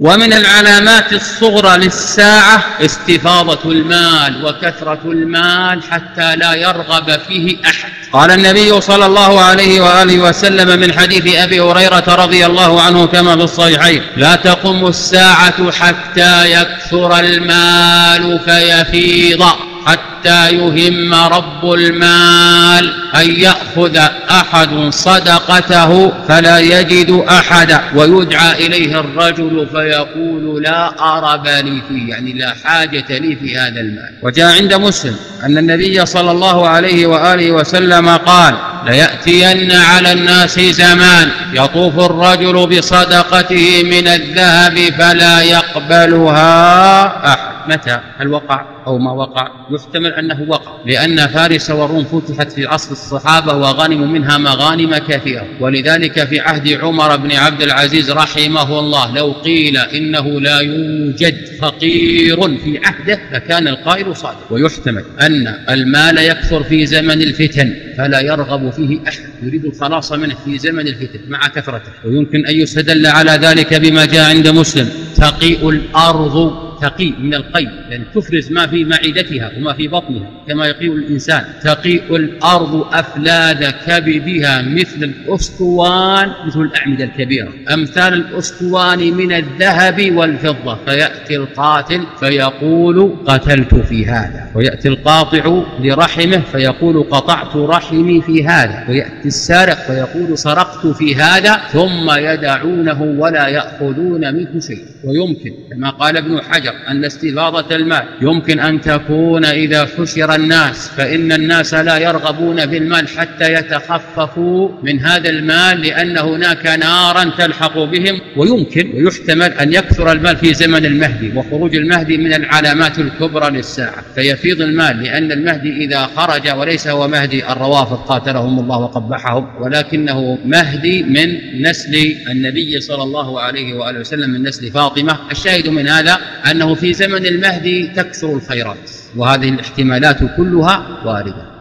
ومن العلامات الصغرى للساعة استفاضة المال وكثرة المال حتى لا يرغب فيه أحد. قال النبي صلى الله عليه وآله وسلم من حديث أبي هريرة رضي الله عنه كما في الصحيحين لا تقوم الساعة حتى يكثر المال فيفيض. حتى يهم رب المال أن يأخذ أحد صدقته فلا يجد أحدا ويدعى إليه الرجل فيقول لا أرب لي فيه يعني لا حاجة لي في هذا المال. وجاء عند مسلم أن النبي صلى الله عليه وآله وسلم قال ليأتين على الناس زمان. يطوف الرجل بصدقته من الذهب فلا يقبلها. أحد متى؟ هل وقع أو ما وقع؟ يحتمل أنه وقع. لأن فارس والروم فتحت في عصر الصحابة وغنموا منها مغانم كثيرة. ولذلك في عهد عمر بن عبد العزيز رحمه الله لو قيل إنه لا يوجد فقير في عهده لكان القائل صادق. ويحتمل أن المال يكثر في زمن الفتن. فلا يرغب فيه أحد. يريد الخلاص منه في زمن الفتن مع كثرته. ويمكن أن يستدل على ذلك بما جاء عند مسلم. تقيء الأرض تقي من القي يعني تفرز ما في معدتها وما في بطنها كما يقيء الإنسان. تقيء الأرض أفلاد كبدها مثل الأسطوان مثل الأعمدة الكبيرة. أمثال الأسطوان من الذهب والفضة. فيأتي القاتل فيقول قتلت في هذا. ويأتي القاطع لرحمه فيقول قطعت رحمي في هذا. ويأتي السارق فيقول سرقت في هذا. ثم يدعونه ولا يأخذون منه شيء ويمكن كما قال ابن حجر الحجر أن استفاضة المال يمكن أن تكون إذا حشر الناس فإن الناس لا يرغبون بالمال حتى يتخففوا من هذا المال لأن هناك نارا تلحق بهم. ويمكن ويحتمل أن يكثر المال في زمن المهدي وخروج المهدي من العلامات الكبرى للساعة. فيفيض المال لأن المهدي إذا خرج وليس هو مهدي الروافض قاتلهم الله وقبحهم. ولكنه مهدي من نسل النبي صلى الله عليه وآله وسلم من نسل فاطمة. الشاهد من هذا أنه في زمن المهدي تكثر الخيرات وهذه الاحتمالات كلها واردة.